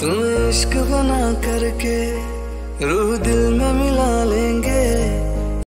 तुम इश्क बना करके रूह दिल में